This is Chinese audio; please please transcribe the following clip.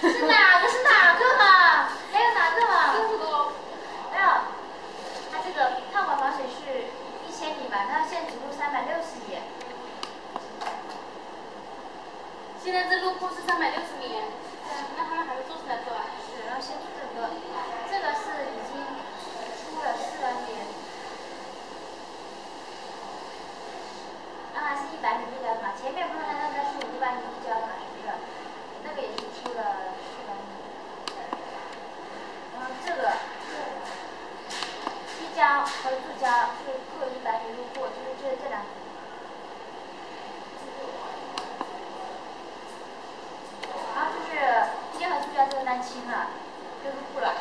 是哪个？是哪个？嘛还有哪个？嘛哎呀他这个？套管防水是一千米吧他现在只录三百六十米现在这入库是三百六十米那他们还会做出来做啊对然后先做这个？这个？是已经出了四百米然后还是一百米一百米前面不是啊和自家是各一百米入户，就是这这两个。然后就是一和自家这个单亲了，就入户了。